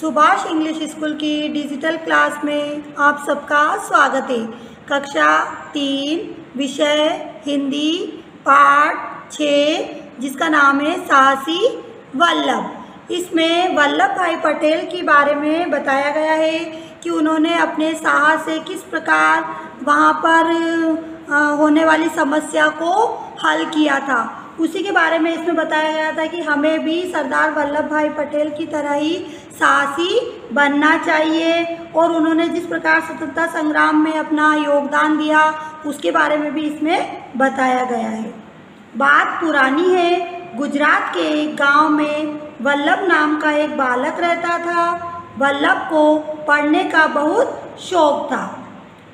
Subhash English school की digital class में आप सबका स्वागत है। कक्षा तीन, विषय, हिंदी, पाठ छ, जिसका नाम है साहसी वल्लभ। इसमें वल्लभ भाई पटेल के बारे में बताया गया है कि उन्होंने अपने साहस से किस प्रकार वहाँ पर होने वाली समस्या को हल किया था। उसी के बारे में इसमें बताया गया था कि हमें भी सरदार वल्लभ भाई पटेल की तरह ही साहसी बनना चाहिए और उन्होंने जिस प्रकार स्वतंत्रता संग्राम में अपना योगदान दिया, उसके बारे में भी इसमें बताया गया है। बात पुरानी है, गुजरात के एक गाँव में वल्लभ नाम का एक बालक रहता था। वल्लभ को पढ़ने का बहुत शौक था।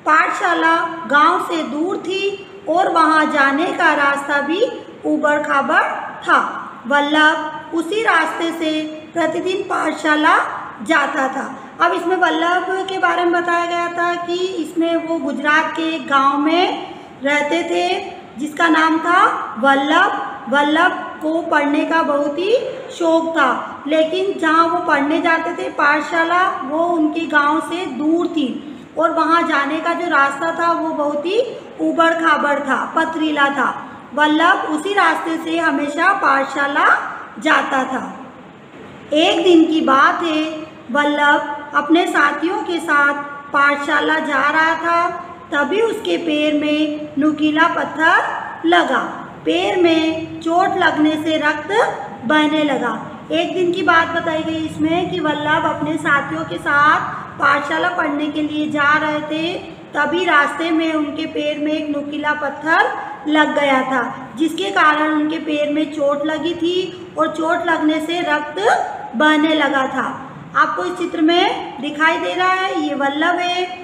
पाठशाला गाँव से दूर थी और वहाँ जाने का रास्ता भी उबड़ खाबड़ था। वल्लभ उसी रास्ते से प्रतिदिन पाठशाला जाता था। अब इसमें वल्लभ के बारे में बताया गया था कि इसमें वो गुजरात के एक गाँव में रहते थे, जिसका नाम था वल्लभ। वल्लभ को पढ़ने का बहुत ही शौक था, लेकिन जहाँ वो पढ़ने जाते थे, पाठशाला वो उनके गाँव से दूर थी और वहाँ जाने का जो रास्ता था, वो बहुत ही उबड़ खाबड़ था, पथरीला था। वल्लभ उसी रास्ते से हमेशा पाठशाला जाता था। एक दिन की बात है, वल्लभ अपने साथियों के साथ पाठशाला जा रहा था। तभी उसके पैर में नुकीला पत्थर लगा। पैर में चोट लगने से रक्त बहने लगा। एक दिन की बात बताई गई इसमें कि वल्लभ अपने साथियों के साथ पाठशाला पढ़ने के लिए जा रहे थे। तभी रास्ते में उनके पैर में एक नुकीला पत्थर लग गया था, जिसके कारण उनके पैर में चोट लगी थी और चोट लगने से रक्त बहने लगा था। आपको इस चित्र में दिखाई दे रहा है, ये वल्लभ है।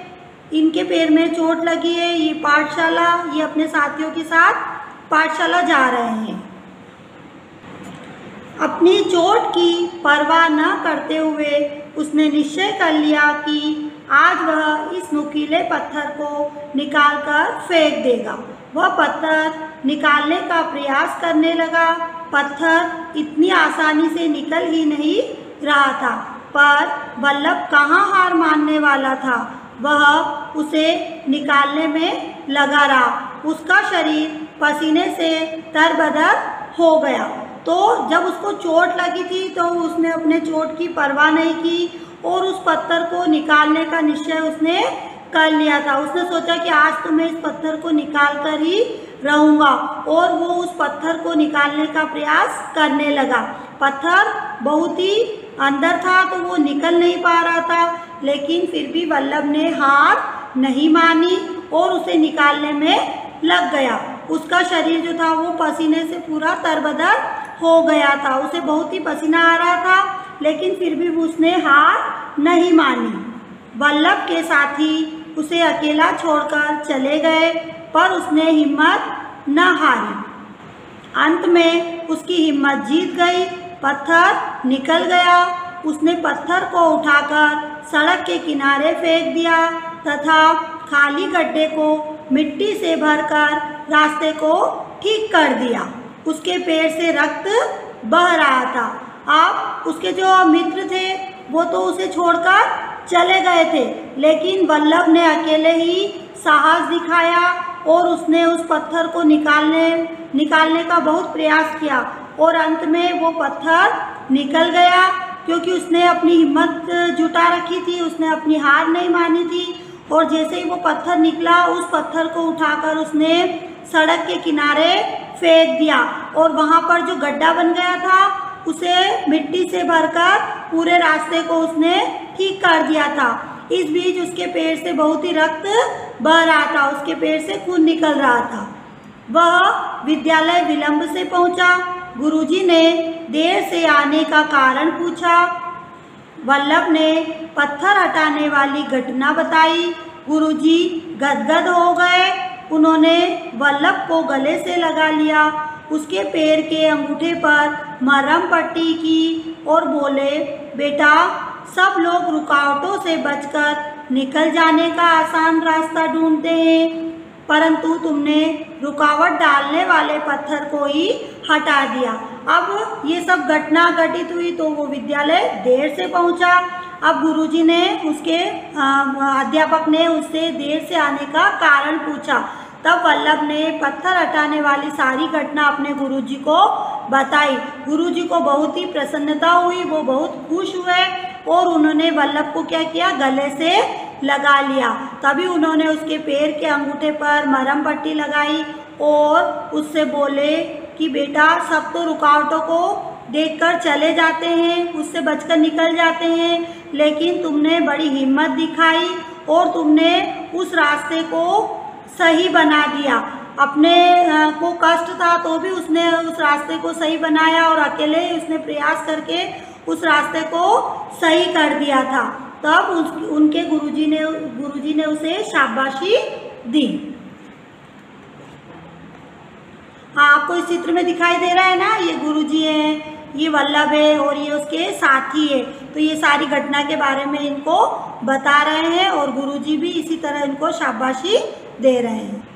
इनके पैर में चोट लगी है, ये पाठशाला, ये अपने साथियों के साथ पाठशाला जा रहे हैं। अपनी चोट की परवाह न करते हुए उसने निश्चय कर लिया कि आज वह इस नुकीले पत्थर को निकालकर फेंक देगा। वह पत्थर निकालने का प्रयास करने लगा। पत्थर इतनी आसानी से निकल ही नहीं रहा था, पर बल्लभ कहाँ हार मानने वाला था? वह उसे निकालने में लगा रहा। उसका शरीर पसीने से तरबदर हो गया। तो जब उसको चोट लगी थी तो उसने अपने चोट की परवाह नहीं की और उस पत्थर को निकालने का निश्चय उसने कर लिया था। उसने सोचा कि आज तो मैं इस पत्थर को निकाल कर ही रहूँगा और वो उस पत्थर को निकालने का प्रयास करने लगा। पत्थर बहुत ही अंदर था तो वो निकल नहीं पा रहा था, लेकिन फिर भी वल्लभ ने हार नहीं मानी और उसे निकालने में लग गया। उसका शरीर जो था, वो पसीने से पूरा तरबदर हो गया था। उसे बहुत ही पसीना आ रहा था, लेकिन फिर भी उसने हार नहीं मानी। वल्लभ के साथी उसे अकेला छोड़कर चले गए, पर उसने हिम्मत न हारी। अंत में उसकी हिम्मत जीत गई, पत्थर निकल गया। उसने पत्थर को उठाकर सड़क के किनारे फेंक दिया तथा खाली गड्ढे को मिट्टी से भरकर रास्ते को ठीक कर दिया। उसके पैर से रक्त बह रहा था। अब उसके जो मित्र थे, वो तो उसे छोड़कर चले गए थे। लेकिन वल्लभ ने अकेले ही साहस दिखाया और उसने उस पत्थर को निकालने निकालने का बहुत प्रयास किया और अंत में वो पत्थर निकल गया क्योंकि उसने अपनी हिम्मत जुटा रखी थी, उसने अपनी हार नहीं मानी थी और जैसे ही वो पत्थर निकला, उस पत्थर को उठाकर उसने सड़क के किनारे फेंक दिया और वहाँ पर जो गड्ढा बन गया था, उसे मिट्टी से भरकर पूरे रास्ते को उसने ठीक कर दिया था। इस बीच उसके पेड़ से बहुत ही रक्त बह रहा था। उसके पेड़ से खून निकल रहा था। वह विद्यालय विलंब से पहुँचा। गुरुजी ने देर से आने का कारण पूछा। वल्लभ ने पत्थर हटाने वाली घटना बताई। गुरुजी गदगद हो गए। उन्होंने वल्लभ को गले से लगा लिया। उसके पैर के अंगूठे पर मरम पट्टी की और बोले, बेटा सब लोग रुकावटों से बचकर निकल जाने का आसान रास्ता ढूंढते हैं। परंतु तुमने रुकावट डालने वाले पत्थर को ही हटा दिया। अब ये सब घटना घटित हुई तो वो विद्यालय देर से पहुँचा। अब गुरुजी ने उसके अध्यापक ने उससे देर से आने का कारण पूछा। तब वल्लभ ने पत्थर हटाने वाली सारी घटना अपने गुरुजी को बताई। गुरुजी को बहुत ही प्रसन्नता हुई, वो बहुत खुश हुए। और उन्होंने वल्लभ को क्या किया? गले से लगा लिया। तभी उन्होंने उसके पैर के अंगूठे पर मरम पट्टी लगाई और उससे बोले कि, बेटा, सब तो रुकावटों को देखकर चले जाते हैं, उससे बचकर निकल जाते हैं, लेकिन तुमने बड़ी हिम्मत दिखाई और तुमने उस रास्ते को सही बना दिया। अपने को कष्ट था तो भी उसने उस रास्ते को सही बनाया और अकेले उसने प्रयास करके उस रास्ते को सही कर दिया था। तब उस, उनके गुरुजी ने गुरुजी ने उसे शाबाशी दी। हाँ आपको इस चित्र में दिखाई दे रहा है ना, ये गुरुजी हैं, ये वल्लभ है और ये उसके साथी है। तो ये सारी घटना के बारे में इनको बता रहे हैं और गुरुजी भी इसी तरह इनको शाबाशी दे रहे हैं।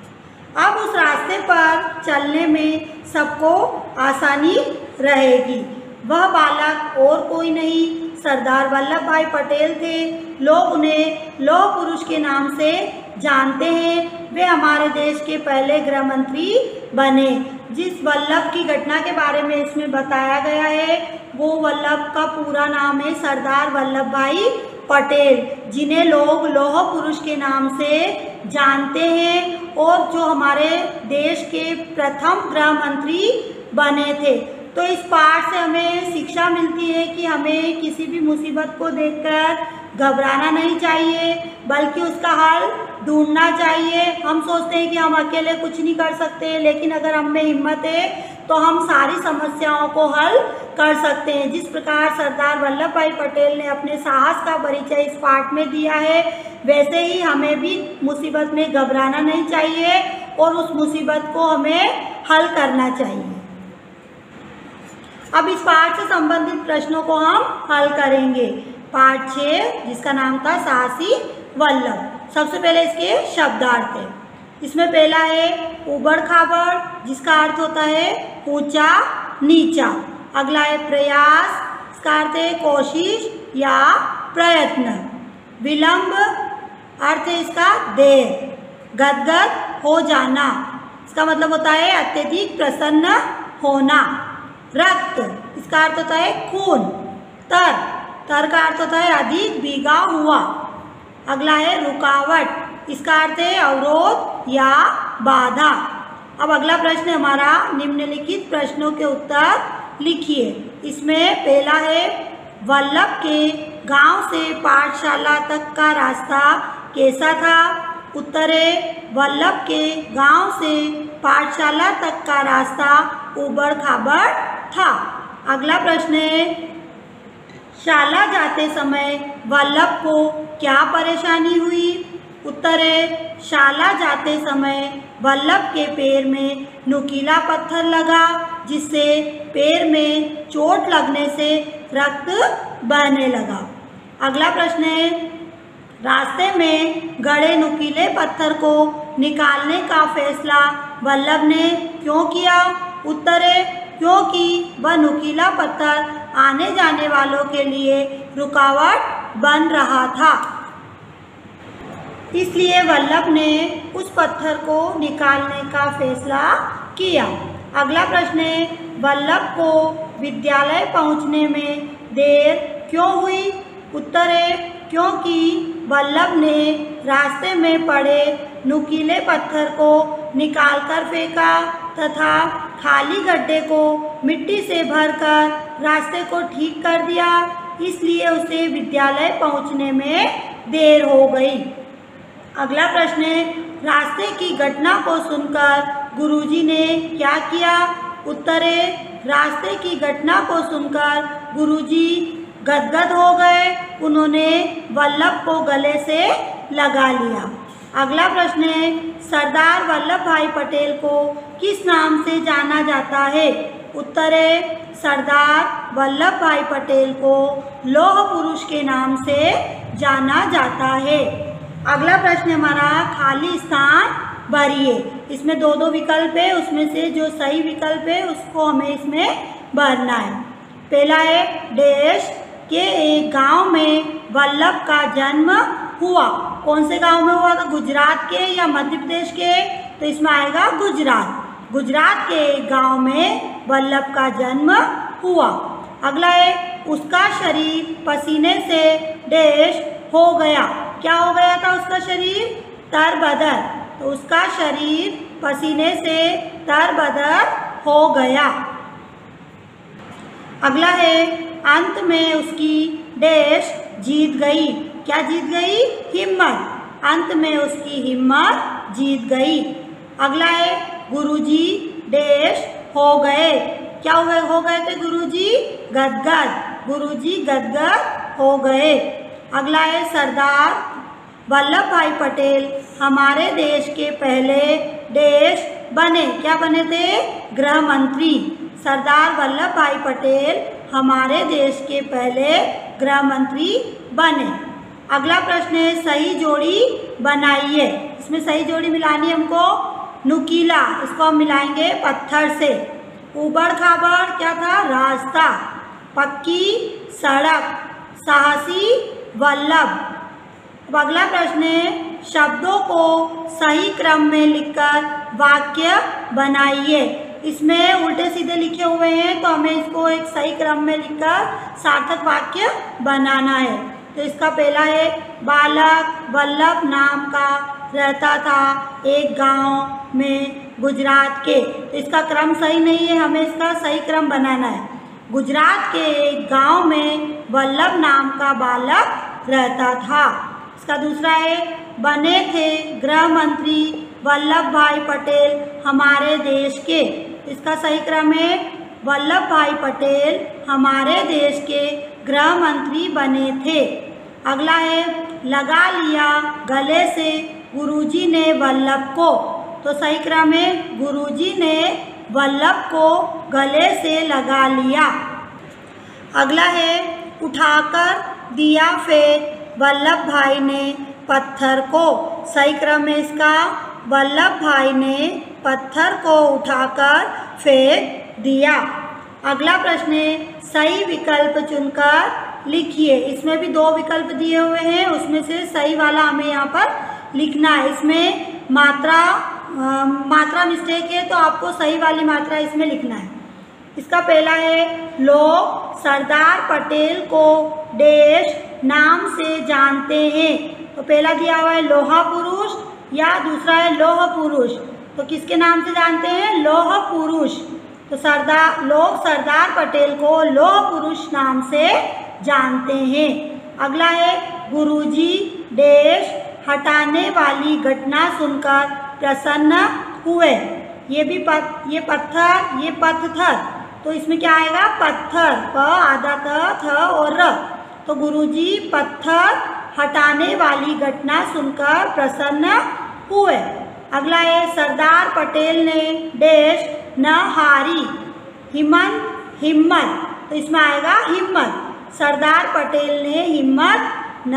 अब उस रास्ते पर चलने में सबको आसानी रहेगी। वह बालक और कोई नहीं। सरदार वल्लभ भाई पटेल थे। लोग उन्हें लौह पुरुष के नाम से जानते हैं। वे हमारे देश के पहले गृह मंत्री बने। जिस वल्लभ की घटना के बारे में इसमें बताया गया है, वो वल्लभ का पूरा नाम है सरदार वल्लभ भाई पटेल, जिन्हें लोग लौह पुरुष के नाम से जानते हैं और जो हमारे देश के प्रथम गृह मंत्री बने थे। तो इस पाठ से हमें शिक्षा मिलती है कि हमें किसी भी मुसीबत को देखकर घबराना नहीं चाहिए, बल्कि उसका हल ढूंढना चाहिए। हम सोचते हैं कि हम अकेले कुछ नहीं कर सकते, लेकिन अगर हम में हिम्मत है तो हम सारी समस्याओं को हल कर सकते हैं। जिस प्रकार सरदार वल्लभ भाई पटेल ने अपने साहस का परिचय इस पाठ में दिया है, वैसे ही हमें भी मुसीबत में घबराना नहीं चाहिए और उस मुसीबत को हमें हल करना चाहिए। अब इस पाठ से संबंधित प्रश्नों को हम हल करेंगे। पाठ छः, जिसका नाम था साहसी वल्लभ। सबसे पहले इसके शब्दार्थ है। इसमें पहला है उबड़ खाबड़, जिसका अर्थ होता है ऊँचा, नीचा। अगला है प्रयास, इसका अर्थ है कोशिश या प्रयत्न। विलंब, अर्थ है इसका देर। गदगद, हो जाना। इसका मतलब होता है अत्यधिक प्रसन्न होना। रक्त। इसका अर्थ होता है खून। तर। तर का अर्थ होता है अधिक भीगा हुआ। अगला है रुकावट। इसका अर्थ है अवरोध या बाधा। अब अगला प्रश्न हमारा निम्नलिखित प्रश्नों के उत्तर लिखिए। इसमें पहला है, वल्लभ के गाँव से पाठशाला तक का रास्ता कैसा था? उत्तर है, वल्लभ के गाँव से पाठशाला तक का रास्ता उबड़ खाबड़ था। अगला प्रश्न है, शाला जाते समय वल्लभ को क्या परेशानी हुई? उत्तर है, शाला जाते समय वल्लभ के पैर में नुकीला पत्थर लगा, जिससे पैर में चोट लगने से रक्त बहने लगा। अगला प्रश्न है, रास्ते में गड़े नुकीले पत्थर को निकालने का फैसला वल्लभ ने क्यों किया? उत्तर है क्योंकि वह नुकीला पत्थर आने जाने वालों के लिए रुकावट बन रहा था। इसलिए वल्लभ ने उस पत्थर को निकालने का फैसला किया। अगला प्रश्न है, वल्लभ को विद्यालय पहुँचने में देर क्यों हुई? उत्तर है क्योंकि वल्लभ ने रास्ते में पड़े नुकीले पत्थर को निकालकर फेंका तथा खाली गड्ढे को मिट्टी से भरकर रास्ते को ठीक कर दिया। इसलिए उसे विद्यालय पहुँचने में देर हो गई। अगला प्रश्न है, रास्ते की घटना को सुनकर गुरुजी ने क्या किया? उत्तर है, रास्ते की घटना को सुनकर गुरुजी गदगद हो गए। उन्होंने वल्लभ को गले से लगा लिया। अगला प्रश्न है, सरदार वल्लभ भाई पटेल को किस नाम से जाना जाता है? उत्तर है, सरदार वल्लभ भाई पटेल को लौह पुरुष के नाम से जाना जाता है। अगला प्रश्न हमारा खाली स्थान भरिए। इसमें दो दो विकल्प है, उसमें से जो सही विकल्प है, उसको हमें इसमें भरना है। पहला है, देश के एक गाँव में वल्लभ का जन्म हुआ। कौन से गाँव में हुआ? था गुजरात के या मध्य प्रदेश के तो इसमें आएगा गुजरात। गुजरात के एक गाँव में वल्लभ का जन्म हुआ। अगला है, उसका शरीर पसीने से देश हो गया। क्या हो गया था उसका शरीर? तरबदर। तो उसका शरीर पसीने से तरबदर हो गया। अगला है, अंत में उसकी देश जीत गई। क्या जीत गई? हिम्मत। अंत में उसकी हिम्मत जीत गई। अगला है, गुरुजी देश हो गए। क्या हुए? हो गए थे गुरुजी? गदगद। गुरुजी गदगद हो गए। अगला है, सरदार वल्लभ भाई पटेल हमारे देश के पहले देश बने। क्या बने थे? गृह मंत्री। सरदार वल्लभ भाई पटेल हमारे देश के पहले गृह मंत्री बने। अगला प्रश्न है, सही जोड़ी बनाइए। इसमें सही जोड़ी मिलानी हमको। नुकीला, इसको हम मिलाएँगे पत्थर से। उबड़ खाबड़, क्या था? रास्ता। पक्की सड़क। साहसी वल्लभ। अगला प्रश्न है, शब्दों को सही क्रम में लिखकर वाक्य बनाइए। इसमें उल्टे सीधे लिखे हुए हैं तो हमें इसको एक सही क्रम में लिखकर सार्थक वाक्य बनाना है। तो इसका पहला है बालक वल्लभ नाम का रहता था एक गाँव में गुजरात के। तो इसका क्रम सही नहीं है, हमें इसका सही क्रम बनाना है। गुजरात के एक गाँव में वल्लभ नाम का बालक रहता था। इसका दूसरा है, बने थे गृह मंत्री वल्लभ भाई पटेल हमारे देश के। इसका सही क्रम है, वल्लभ भाई पटेल हमारे देश के गृह मंत्री बने थे। अगला है, लगा लिया गले से गुरुजी ने वल्लभ को। तो सही क्रम है, गुरुजी ने वल्लभ को गले से लगा लिया। अगला है, उठाकर दिया फेंक वल्लभ भाई ने पत्थर को। सही क्रम में इसका, वल्लभ भाई ने पत्थर को उठाकर फेंक दिया। अगला प्रश्न है सही विकल्प चुनकर लिखिए। इसमें भी दो विकल्प दिए हुए हैं उसमें से सही वाला हमें यहाँ पर लिखना है। इसमें मात्रा आ, मात्रा मिस्टेक है तो आपको सही वाली मात्रा इसमें लिखना है। इसका पहला है लोग सरदार पटेल को देश नाम से जानते हैं। तो पहला दिया हुआ है लोहा पुरुष या दूसरा है लोह पुरुष। तो किसके नाम से जानते हैं? लोह पुरुष। तो सरदार लोग सरदार पटेल को लोह पुरुष नाम से जानते हैं। अगला है, गुरुजी देश हटाने वाली घटना सुनकर प्रसन्न हुए। ये भी पत, ये पत्थर ये पत्थर। तो इसमें क्या आएगा? पत्थर, प, आधा त, थ और र। तो गुरुजी पत्थर हटाने वाली घटना सुनकर प्रसन्न हुए। अगला है, सरदार पटेल ने देश न हारी। हिम्मत हिम्मत। तो इसमें आएगा हिम्मत। सरदार पटेल ने हिम्मत न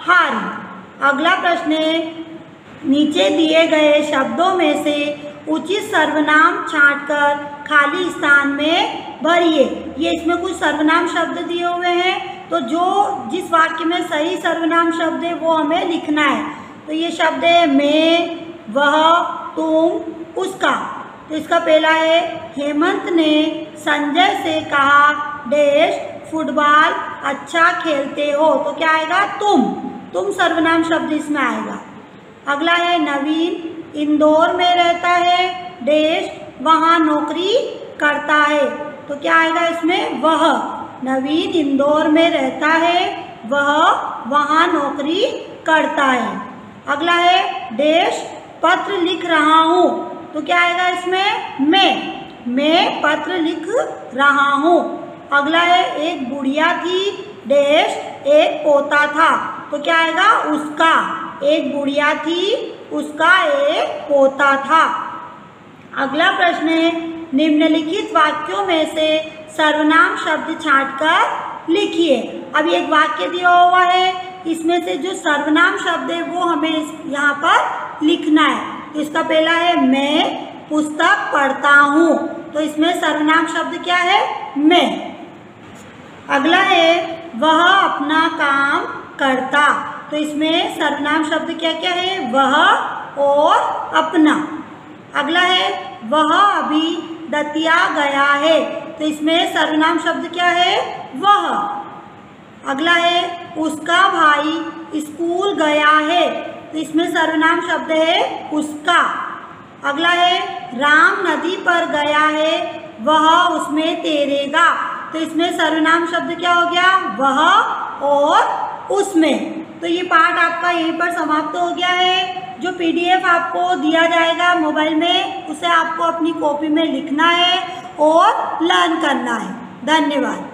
हारी। अगला प्रश्न है, नीचे दिए गए शब्दों में से उचित सर्वनाम छांटकर खाली स्थान में भरिए। ये इसमें कुछ सर्वनाम शब्द दिए हुए हैं। तो जो जिस वाक्य में सही सर्वनाम शब्द है, वो हमें लिखना है। तो ये शब्द है, मैं, वह, तुम, उसका। तो इसका पहला है, हेमंत ने संजय से कहा, देश फुटबॉल अच्छा खेलते हो। तो क्या आएगा? तुम। तुम सर्वनाम शब्द इसमें आएगा। अगला है, नवीन इंदौर में रहता है। देश वहाँ नौकरी करता है। तो क्या आएगा इसमें? वह नवीन इंदौर में रहता है। वह वहाँ नौकरी करता है। अगला है, देश पत्र लिख रहा हूँ। तो क्या आएगा इसमें? मैं मैं पत्र लिख रहा हूँ। अगला है, एक बुढ़िया थी देश एक पोता था। तो क्या आएगा? उसका। एक बुढ़िया थी, उसका एक पोता था। अगला प्रश्न है, निम्नलिखित वाक्यों में से सर्वनाम शब्द छांटकर लिखिए। अब एक वाक्य दिया हुआ है, इसमें से जो सर्वनाम शब्द है वो हमें यहाँ पर लिखना है। तो इसका पहला है, मैं पुस्तक पढ़ता हूँ। तो इसमें सर्वनाम शब्द क्या है? मैं। अगला है, वह अपना काम करता। तो इसमें सर्वनाम शब्द क्या क्या है? वह और अपना। अगला है, वह अभी दतिया गया है। तो इसमें सर्वनाम शब्द क्या है? वह। अगला है, उसका भाई स्कूल गया है। तो इसमें सर्वनाम शब्द है उसका। अगला है, राम नदी पर गया है, वह उसमें तैरेगा। तो इसमें सर्वनाम शब्द क्या हो गया? वह और उसमें। तो ये पाठ आपका यहीं पर समाप्त हो गया है। जो पीडीएफ आपको दिया जाएगा मोबाइल में, उसे आपको अपनी कॉपी में लिखना है और लर्न करना है। धन्यवाद।